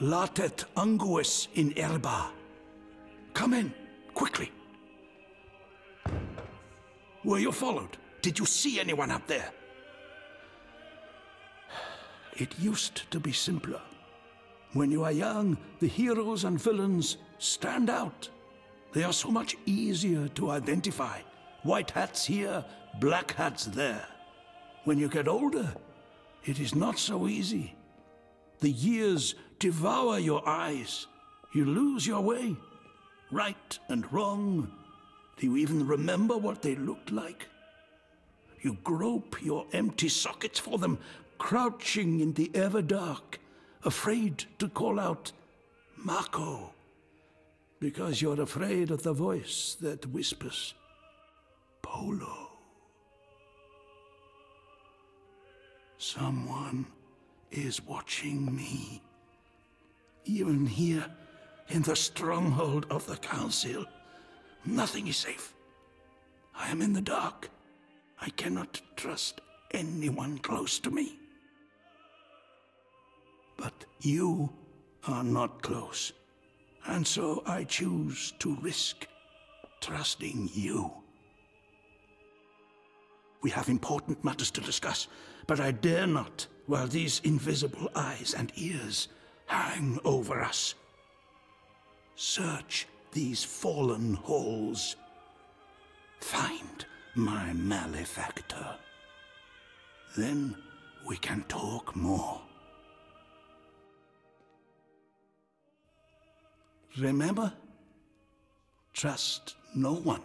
Latet unguis in erba. Come in, quickly. Were you followed? Did you see anyone up there? It used to be simpler. When you are young, the heroes and villains stand out. They are so much easier to identify. White hats here, black hats there. When you get older, it is not so easy. The years devour your eyes. You lose your way. Right and wrong. Do you even remember what they looked like? You grope your empty sockets for them, crouching in the ever dark, afraid to call out, Marco, because you're afraid of the voice that whispers, Polo. Someone is watching me. Even here, in the stronghold of the Council, nothing is safe. I am in the dark. I cannot trust anyone close to me. But you are not close. And so I choose to risk trusting you. We have important matters to discuss, but I dare not while these invisible eyes and ears hang over us. Search these fallen halls. Find my malefactor. Then we can talk more. Remember? Trust no one.